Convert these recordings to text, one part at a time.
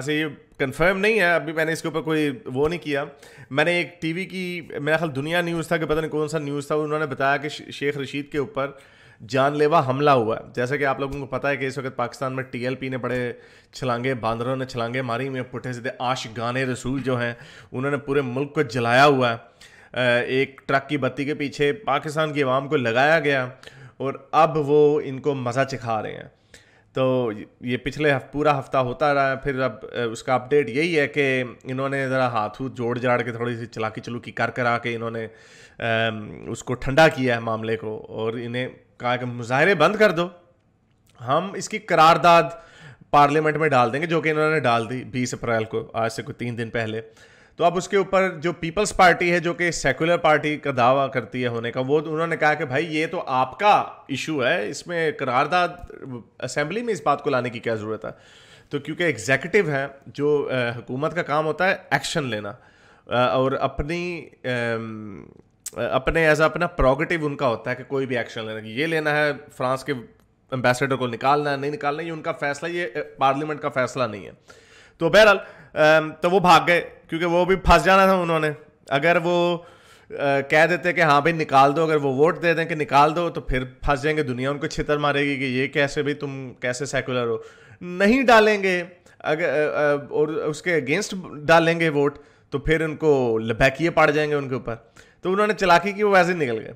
वैसे ये कंफर्म नहीं है, अभी मैंने इसके ऊपर कोई वो नहीं किया। मैंने एक टीवी की, मेरा ख्याल दुनिया न्यूज़ था कि पता नहीं कौन सा न्यूज़ था, उन्होंने बताया कि शेख रशीद के ऊपर जानलेवा हमला हुआ है। जैसा कि आप लोगों को पता है कि इस वक्त पाकिस्तान में टीएलपी ने बड़े छलांगे, बांदरों ने छलांगे मारी में पुठे सीधे आश गाने रसूल जो हैं, उन्होंने पूरे मुल्क को जलाया हुआ है। एक ट्रक की बत्ती के पीछे पाकिस्तान की आवाम को लगाया गया और अब वो इनको मज़ा चिखा रहे हैं। तो ये पिछले हफ, पूरा हफ़्ता होता रहा फिर अब उसका अपडेट यही है कि इन्होंने ज़रा हाथ हूथ जोड़ जाड़ के थोड़ी सी चलाकी चलूकी कर करा के इन्होंने उसको ठंडा किया है मामले को और इन्हें कहा कि मुजाहरे बंद कर दो। हम इसकी करारदाद पार्लियामेंट में डाल देंगे जो कि इन्होंने डाल दी बीस अप्रैल को आज से कोई तीन दिन पहले। तो अब उसके ऊपर जो पीपल्स पार्टी है, जो कि सेकुलर पार्टी का दावा करती है होने का, वो उन्होंने कहा कि भाई, ये तो आपका इशू है, इसमें करारदाद, असेंबली में इस बात को लाने की क्या ज़रूरत है? तो क्योंकि एग्जीक्यूटिव है, जो हुकूमत का काम होता है, एक्शन लेना। और अपनी अपने एज अपना प्रोगेटिव उनका होता है कि कोई भी एक्शन लेना ये लेना है, फ्रांस के एम्बेसडर को निकालना है, नहीं निकालना, ये उनका फैसला, ये पार्लियामेंट का फैसला नहीं है। तो बहरहाल तो वो भाग गए, क्योंकि वो भी फंस जाना था उन्होंने। अगर वो कह देते कि हाँ भाई निकाल दो, अगर वो वोट दे दें कि निकाल दो तो फिर फंस जाएँगे, दुनिया उनको छितर मारेगी कि ये कैसे भाई तुम कैसे सेकुलर हो। नहीं डालेंगे अगर और उसके अगेंस्ट डालेंगे वोट तो फिर उनको लबैकिए पड़ जाएँगे उनके ऊपर। तो उन्होंने चलाकी की, वो वैसे निकल गए।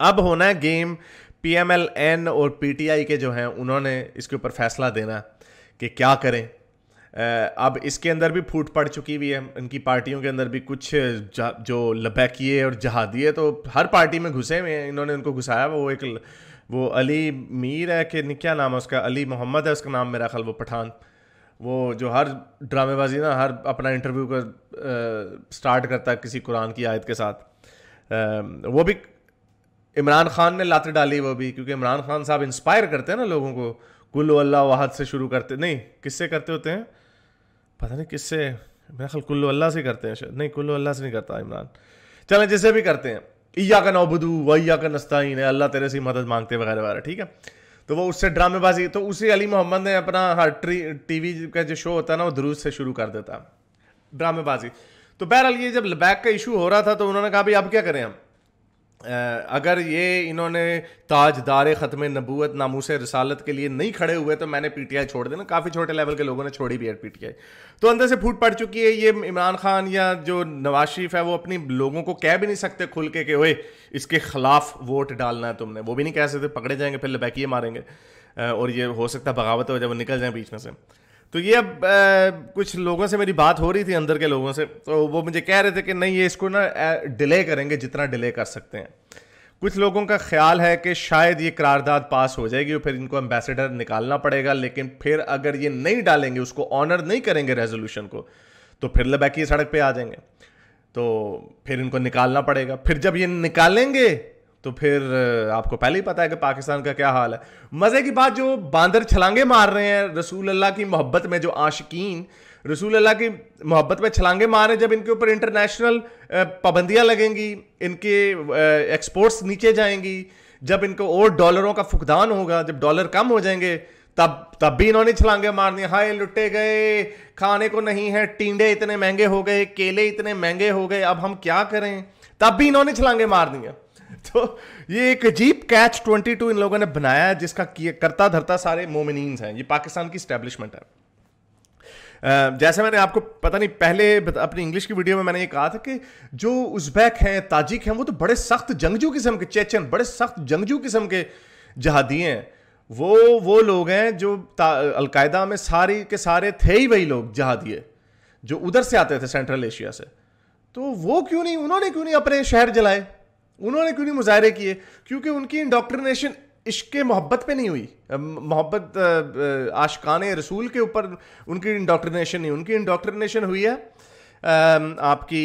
अब होना है game P M L N और पी टी आई के जो हैं, उन्होंने इसके ऊपर फैसला देना कि क्या करें। अब इसके अंदर भी फूट पड़ चुकी हुई है। इनकी पार्टियों के अंदर भी कुछ जो लबैकिए और जहादिए तो हर पार्टी में घुसे हुए हैं। इन्होंने उनको घुसाया। वो एक वो अली मीर है कि क्या नाम है उसका? अली मोहम्मद है उसका नाम मेरा ख्याल वो पठान। वो जो हर ड्रामेबाजी ना हर अपना इंटरव्यू का स्टार्ट करता है किसी कुरान की आयत के साथ। आ, वो भी इमरान खान ने लात डाली वो भी क्योंकि इमरान खान साहब इंस्पायर करते हैं ना लोगों को। कुल्लु अल्लाह वाहद से शुरू करते नहीं किससे करते होते हैं? पता नहीं किससे, मेरा ख्याल कुल्लु अल्लाह से करते हैं शायद। नहीं, कुल्लु अल्लाह से नहीं करता इमरान। चलें जिसे भी करते हैं। ईया का नौबदू वैया का नस्ताइन है अल्लाह तेरे से मदद मांगते वगैरह वगैरह, ठीक है? तो वो उससे ड्रामेबाजी तो उसी अली मोहम्मद ने अपना हर टीवी का जो शो होता है ना, वो दरूज से शुरू कर देता। ड्रामेबाजी। तो बहरहाल ये जब लबैक का इशू हो रहा था तो उन्होंने कहा, भाई अब क्या करें हम? अगर ये इन्होंने ताजदार ख़त्म नबूत नामूस रसालत के लिए नहीं खड़े हुए तो मैंने पीटीआई छोड़ देना। काफ़ी छोटे लेवल के लोगों ने छोड़ी भी है पीटीआई। तो अंदर से फूट पड़ चुकी है ये इमरान खान या जो नवाज़ शरीफ है, वो अपनी लोगों को कह भी नहीं सकते खुल के कि, ओए, इसके खिलाफ वोट डालना है तुमने। वो भी नहीं कह सकते, पकड़े जाएँगे, फिर लबैकिए मारेंगे। और ये हो सकता है बगावत हो जब वो निकल जाए बीच में से। तो ये अब आ, कुछ लोगों से मेरी बात हो रही थी अंदर के लोगों से। तो वो मुझे कह रहे थे कि नहीं ये इसको ना डिले करेंगे जितना डिले कर सकते हैं। कुछ लोगों का ख्याल है कि शायद ये करारदाद पास हो जाएगी और फिर इनको एम्बेसडर निकालना पड़ेगा लेकिन फिर अगर ये नहीं डालेंगे उसको ऑनर नहीं करेंगे रेजोल्यूशन को तो फिर लबैकी सड़क पर आ जाएँगे। तो फिर इनको निकालना पड़ेगा। फिर जब ये निकालेंगे तो फिर आपको पहले ही पता है कि पाकिस्तान का क्या हाल है। मज़े की बात जो बांदर छलांगे मार रहे हैं रसूल अल्लाह की मोहब्बत में जो आशिकीन रसूल अल्लाह की मोहब्बत में छलांगे मारे जब इनके ऊपर इंटरनेशनल पाबंदियाँ लगेंगी, इनके एक्सपोर्ट्स नीचे जाएँगी, जब इनको और डॉलरों का फुकदान होगा, जब डॉलर कम हो जाएँगे, तब तब भी इन्होंने छलांगे मार मारनी हाय, लुटे गए, खाने को नहीं है, टींडे इतने महँगे हो गए, केले इतने महँगे हो गए, अब हम क्या करें? तब भी इन्होंने छलांगे मार दी तो ये एक अजीब कैच 22 इन लोगों ने बनाया है, जिसका करता धरता सारे मोमिन हैं। ये पाकिस्तान की स्टैब्लिशमेंट है। जैसे मैंने आपको पता नहीं, पहले अपनी इंग्लिश की वीडियो में मैंने ये कहा था कि जो उज्बैक हैं, ताजिक हैं, वो तो बड़े सख्त जंगजू किस्म के, चेचन, बड़े सख्त जंगजू किस्म के जहादी हैं। वो वो लोग हैं जो अलकायदा में सारी के सारे थे ही वही लोग जहादिए जो उधर से आते थे सेंट्रल एशिया से। तो वो क्यों नहीं, उन्होंने क्यों नहीं अपने शहर जलाए? उन्होंने क्यों नहीं मुजाहरे किए? क्योंकि उनकी इंडोक्ट्रिनेशन इश्क मोहब्बत पे नहीं हुई। मोहब्बत आशकान रसूल के ऊपर उनकी इंडोक्ट्रिनेशन नहीं उनकी इंडोक्ट्रिनेशन हुई है आपकी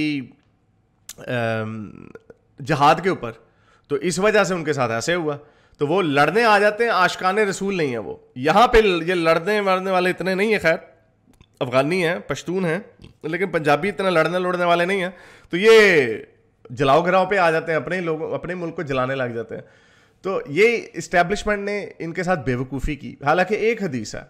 जहाद के ऊपर। तो इस वजह से उनके साथ ऐसे हुआ। तो वो लड़ने आ जाते हैं, आशकान रसूल नहीं है वो। यहाँ पे ये लड़ने वड़ने वाले इतने नहीं है, खैर, अफगानी हैं, पश्तून हैं, लेकिन पंजाबी इतना लड़ने लड़ने वाले नहीं हैं। तो ये जलाओ घराव पे आ जाते हैं, अपने लोगों, अपने मुल्क को जलाने लग जाते हैं। तो ये इस्टेब्लिशमेंट ने इनके साथ बेवकूफ़ी की। हालाँकि एक हदीस है,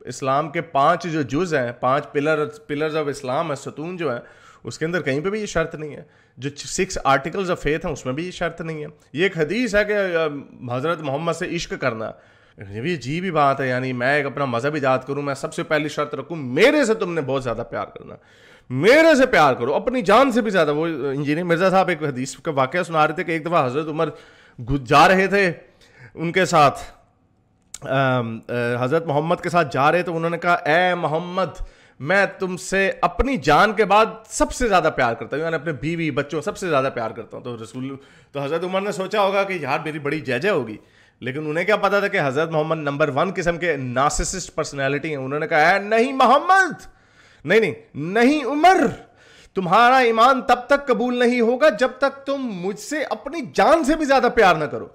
इस्लाम के पाँच जो जुज हैं, पाँच पिलर पिलर्स ऑफ़ इस्लाम है, सतून जो है, उसके अंदर कहीं पे भी ये शर्त नहीं है। जो सिक्स आर्टिकल्स ऑफ़ फेथ हैं, उसमें भी ये शर्त नहीं है। ये एक हदीस है कि हज़रत मोहम्मद से इश्क करना। ये भी अजीब ही बात है, यानी मैं एक अपना मज़हब ईजाद करूँ, मैं सबसे पहली शर्त रखूँ, मेरे से तुमने बहुत ज़्यादा प्यार करना। मेरे से प्यार करो, अपनी जान से भी ज़्यादा। वो इंजीनियर मिर्ज़ा साहब एक हदीस का वाक्य सुना रहे थे कि एक दफ़ा हज़रत उमर जा रहे थे उनके साथ हज़रत मोहम्मद के साथ जा रहे तो उन्होंने कहा, ए मोहम्मद, मैं तुमसे अपनी जान के बाद सबसे ज़्यादा प्यार करता हूँ, यानी अपने बीवी बच्चों सबसे ज़्यादा प्यार करता हूँ। तो रसूल तो हज़रत उमर ने सोचा होगा कि यार, मेरी बड़ी जय जय होगी। लेकिन उन्हें क्या पता था कि हज़रत मोहम्मद नंबर वन किस्म के नासिसिस्ट पर्सनैलिटी हैं। उन्होंने कहा नहीं मोहम्मद नहीं नहीं नहीं उमर। तुम्हारा ईमान तब तक कबूल नहीं होगा जब तक तुम मुझसे अपनी जान से भी ज़्यादा प्यार ना करो।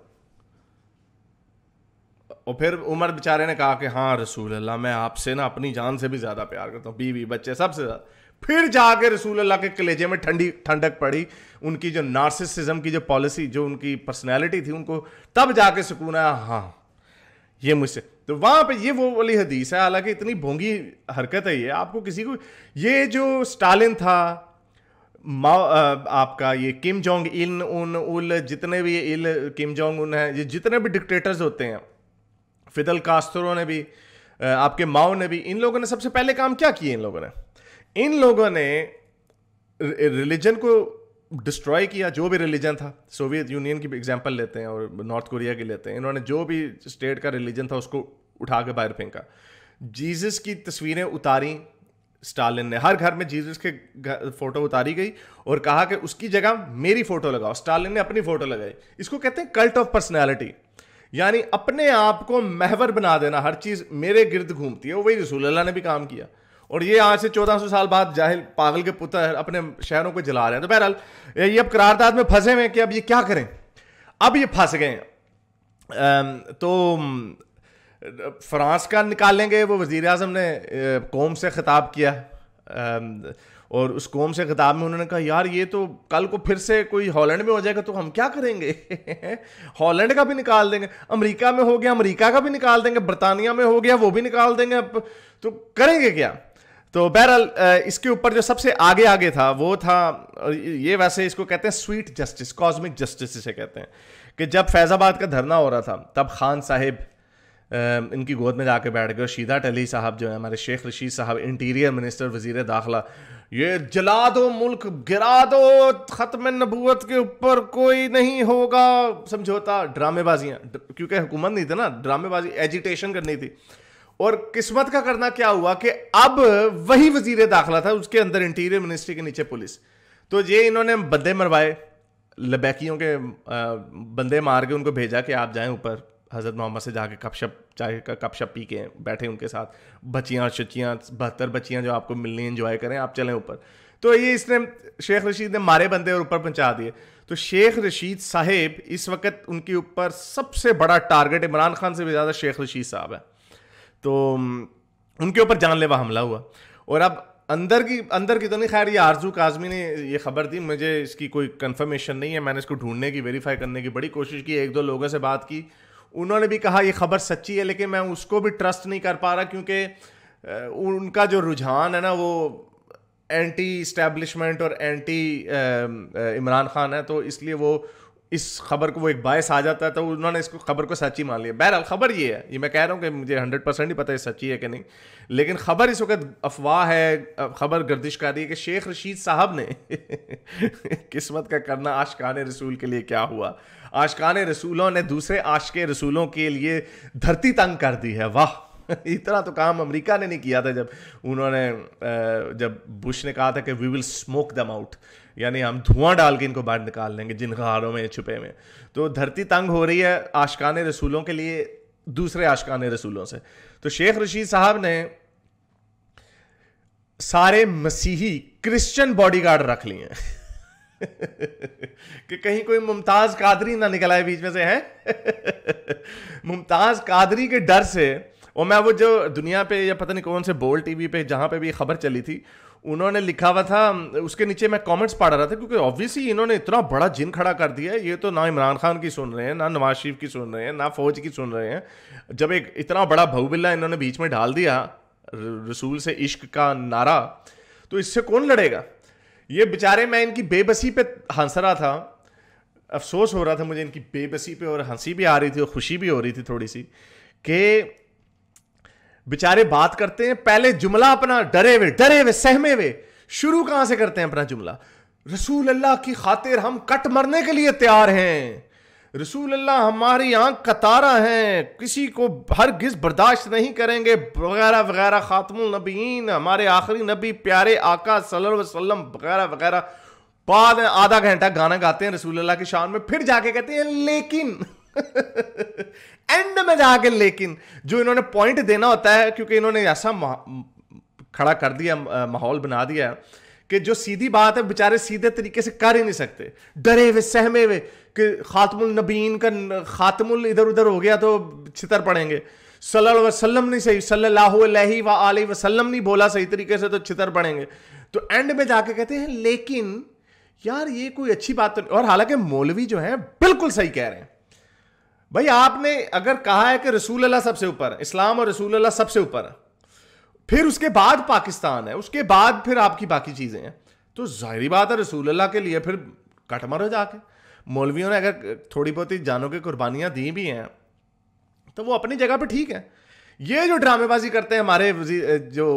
और फिर उमर बेचारे ने कहा कि हाँ रसूल अल्लाह मैं आपसे ना अपनी जान से भी ज़्यादा प्यार करता हूँ, बीवी, बच्चे, सबसे ज़्यादा। फिर जाके रसूल अल्लाह के कलेजे में ठंडी, ठंडक पड़ी, उनकी जो नार्सिसिज्म की जो पॉलिसी जो उनकी पर्सनैलिटी थी, उनको तब जाके सुकून आया हाँ ये मुझसे तो वहाँ पे ये वो वाली हदीस है, हालाँकि इतनी भोंगी हरकत है ये। आपको किसी को, ये जो स्टालिन था, मा आपका ये किम जोंग इन, उन, उल, जितने भी इल, किम जोंग उन है, ये जितने भी डिक्टेटर्स होते हैं, फिदल कास्तरों ने भी आपके माओ ने भी, इन लोगों ने सबसे पहले काम क्या किए इन लोगों ने? इन लोगों ने रिलीजन को डिस्ट्रॉय किया, जो भी रिलीजन था सोवियत यूनियन की एग्ज़ाम्पल लेते हैं और नॉर्थ कोरिया की लेते हैं, इन्होंने जो भी स्टेट का रिलीजन था, उसको उठा के बाहर फेंका। जीसस की तस्वीरें उतारी स्टालिन ने। हर घर में जीसस के फ़ोटो उतारी गई और कहा कि उसकी जगह मेरी फ़ोटो लगाओ। स्टालिन ने अपनी फ़ोटो लगाई। इसको कहते हैं कल्ट ऑफ़ पर्सनैलिटी यानी अपने आप को महवर बना देना। हर चीज़ मेरे गिर्द घूमती है वही रसूल अल्लाह ने भी काम किया। और ये आज से चौदह सौ साल बाद जाहिल पागल के पुत्र अपने शहरों को जला रहे हैं। तो बहरहाल, ये अब करारदाद में फंसे हुए हैं कि अब ये क्या करें? अब ये फंस गए तो फ्रांस का निकालेंगे वो वज़ीर अजम ने कौम से खिताब किया। और उस कौम से खिताब में उन्होंने कहा, यार, ये तो कल को फिर से कोई हॉलैंड में हो जाएगा तो हम क्या करेंगे? हॉलैंड का भी निकाल देंगे, अमेरिका में हो गया, अमेरिका का भी निकाल देंगे, बरतानिया में हो गया, वो भी निकाल देंगे। तो करेंगे क्या? तो बहरहाल इसके ऊपर जो सबसे आगे आगे था, वो था ये वैसे इसको कहते हैं स्वीट जस्टिस कॉस्मिक जस्टिस इसे कहते हैं, कि जब फैज़ाबाद का धरना हो रहा था, तब खान साहिब इनकी गोद में जाके बैठ गए और शीदा टली साहब जो है, हमारे शेख रशीद साहब इंटीरियर मिनिस्टर वज़ीर दाखिला, ये जला दो मुल्क, गिरा दो, ख़त्म नबूत के ऊपर, कोई नहीं होगा, समझौता, ड्रामेबाजियाँ, क्योंकि हुकूमत नहीं थी ना, ड्रामेबाजी एजिटेशन करनी थी। और किस्मत का करना क्या हुआ कि अब वही वज़ीर दाखिला था, उसके अंदर इंटीरियर मिनिस्ट्री के नीचे पुलिस। तो ये इन्होंने बंदे मरवाए, लबैकियों के बंदे मार के उनको भेजा कि आप जाएँ ऊपर, हज़रत मोहम्मद से जाके कपशप चाय का कपशप पी के बैठे उनके साथ। बच्चियाँ, शचियाँ, बहत्तर बच्चियाँ जो आपको मिलनी इन्जॉय करें, आप चलें ऊपर। तो ये इसने, शेख रशीद ने मारे बंदे और ऊपर पहुँचा दिए। तो शेख रशीद साहेब इस वक्त उनके ऊपर सबसे बड़ा टारगेट इमरान खान से भी ज़्यादा शेख रशीद साहब है। तो उनके ऊपर जानलेवा हमला हुआ। और अब अंदर की अंदर की तो नहीं, खैर, ये आरज़ू काजमी ने ये खबर दी, मुझे इसकी कोई कंफर्मेशन नहीं है, मैंने इसको ढूँढने की वेरीफाई करने की बड़ी कोशिश की, एक दो लोगों से बात की। उन्होंने भी कहा, ये खबर सच्ची है, लेकिन मैं उसको भी ट्रस्ट नहीं कर पा रहा, क्योंकि उनका जो रुझान है ना, वो एंटी इस्टेब्लिशमेंट और एंटी इमरान खान है तो इसलिए वो इस खबर को वो एक बायस आ जाता है तो उन्होंने इसको खबर को सच्ची मान लिया। बहरहाल, खबर ये है, ये मैं कह रहा हूँ कि मुझे हंड्रेड परसेंट ही पता है सच्ची है कि नहीं, लेकिन खबर इस वक्त अफवाह है खबर गर्दिश कर रही है कि शेख रशीद साहब ने किस्मत का करना आशकान रसूल के लिए क्या हुआ? आशकान रसूलों ने दूसरे आशक रसूलों के लिए धरती तंग कर दी है। वाह! इतना तो काम अमेरिका ने नहीं किया था जब उन्होंने जब बुश ने कहा था कि we will smoke them out यानी हम धुआँ डाल के इनको बाहर निकाल लेंगे जिन गारों में छुपे में। तो धरती तंग हो रही है आशकान रसूलों के लिए, दूसरे आशकान रसूलों से। तो शेख रशीद साहब ने सारे मसीही क्रिश्चियन बॉडीगार्ड रख लिए कि कहीं कोई मुमताज़ कादरी ना निकल आए बीच में से, है? मुमताज़ कादरी के डर से, और मैं वो जो दुनिया पे या पता नहीं कौन से बोल टीवी पे, जहाँ पे भी खबर चली थी उन्होंने लिखा हुआ था, उसके नीचे मैं कमेंट्स पढ़ रहा था, क्योंकि ऑब्वियसली इन्होंने इतना बड़ा जिन खड़ा कर दिया है, ये तो ना इमरान खान की सुन रहे हैं, ना नवाज़ शरीफ की सुन रहे हैं, ना फौज की सुन रहे हैं। जब एक इतना बड़ा बहुबिल्ला इन्होंने बीच में डाल दिया रसूल से इश्क का नारा तो इससे कौन लड़ेगा? ये बेचारे, मैं इनकी बेबसी पे हंस रहा था, अफसोस हो रहा था मुझे इनकी बेबसी पे और हँसी भी आ रही थी और खुशी भी हो रही थी थोड़ी सी, कि बेचारे बात करते हैं, पहले जुमला अपना डरे हुए डरे हुए, सहमे हुए। शुरू कहाँ से करते हैं अपना जुमला? रसूल अल्लाह की खातिर हम कट मरने के लिए तैयार हैं। रसूल अल्लाह हमारी आँख कतारा तारा है। किसी को हर गिज बर्दाश्त नहीं करेंगे। वगैरह वगैरह, खातमुल नबीन, हमारे आखिरी नबी, प्यारे आका वसल्लम, वगैरह वगैरह। बाद आधा घंटा गाना गाते हैं रसूल अल्लाह की शान में, फिर जाके कहते हैं, लेकिन एंड में जाके लेकिन जो इन्होंने पॉइंट देना होता है, क्योंकि इन्होंने ऐसा खड़ा कर दिया माहौल बना दिया कि जो सीधी बात है, बेचारे सीधे तरीके से कर ही नहीं सकते। डरे हुए, सहमे हुए कि खातमुल नबीन का खातमुल इधर उधर हो गया तो छितर पड़ेंगे। अलैहि वसल्लम नहीं सही, सल्लल्लाहु व आलैहि वसल्लम नहीं बोला सही तरीके से तो छितर पड़ेंगे। तो एंड में जाके कहते हैं, लेकिन यार ये कोई अच्छी बात तो और हालाँकि मौलवी जो है, बिल्कुल सही कह रहे हैं। भाई, आपने अगर कहा है कि रसूल अल्लाह सबसे ऊपर, इस्लाम और रसूल अल्लाह सबसे ऊपर, फिर उसके बाद पाकिस्तान है, उसके बाद फिर आपकी बाकी चीज़ें हैं तो ज़ाहिर बात है रसूल अल्लाह के लिए फिर कट मरो जाके। मौलवियों ने अगर थोड़ी बहुत ही जानों की कुर्बानियाँ दी भी हैं तो वो अपनी जगह पर ठीक है। ये जो ड्रामेबाजी करते हैं हमारे जो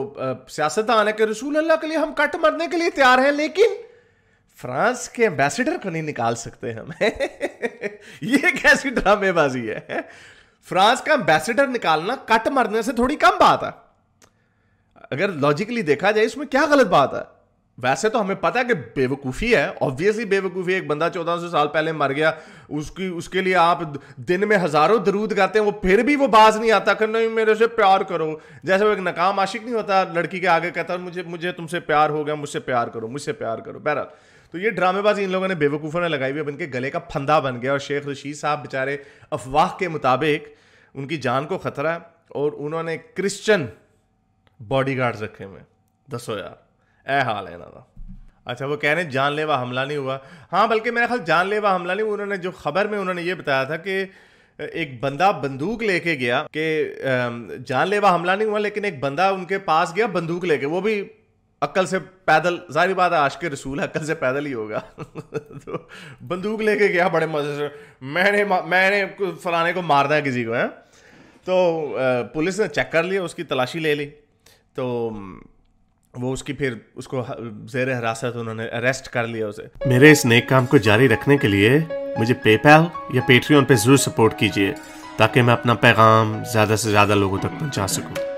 सियासतदान है कि रसूल अल्लाह के लिए हम कट मरने के लिए तैयार हैं, लेकिन फ्रांस के एम्बेसडर को नहीं निकाल सकते हम। ये कैसी ड्रामेबाजी है? फ्रांस का एम्बेसडर निकालना कट मरने से थोड़ी कम बात है। अगर लॉजिकली देखा जाए, इसमें क्या गलत बात है? वैसे तो हमें पता है कि बेवकूफ़ी है। ऑब्वियसली बेवकूफ़ी एक बंदा चौदह सौ साल पहले मर गया। उसकी, उसके लिए आप दिन में हज़ारों दरूद गाते हैं। वो फिर भी वो बाज नहीं आता कि नहीं, मेरे से प्यार करो। जैसे वो एक नकाम आशिक नहीं होता। लड़की के आगे कहता मुझे मुझे तुमसे प्यार हो गया, मुझसे प्यार करो, मुझसे प्यार करो। बहरहाल तो ये ड्रामेबाजी इन लोगों ने बेवकूफ़ों ने लगाई हुई अब इनके गले का फंदा बन गया और शेख रशीद साहब बेचारे अफवाह के मुताबिक उनकी जान को ख़तरा है और उन्होंने क्रिश्चन बॉडी रखे हुए दसो यार ए हाल है ना अच्छा वो कह रहे हैं, जानलेवा हमला नहीं हुआ। हाँ बल्कि मेरा ख्याल जानलेवा हमला नहीं हुआ उन्होंने जो खबर में उन्होंने ये बताया था कि एक बंदा बंदूक लेके गया कि जानलेवा हमला नहीं हुआ, लेकिन एक बंदा उनके पास गया बंदूक लेके। वो भी अक्ल से पैदल सारी बात है आश के रसूल अक्ल से पैदल ही होगा। तो बंदूक लेके गया बड़े मज़े से। मैंने मैंने फलाने को मारना है किसी को, है? तो पुलिस ने चेक कर लिया, उसकी तलाशी ले ली। तो वो उसकी फिर, उसको जेर हरासत उन्होंने अरेस्ट कर लिया उसे। मेरे इस नेक काम को जारी रखने के लिए मुझे पेपैल या पेट्रियन पे ज़रूर सपोर्ट कीजिए, ताकि मैं अपना पैगाम ज़्यादा से ज़्यादा लोगों तक पहुँचा सकूँ।